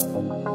Bye.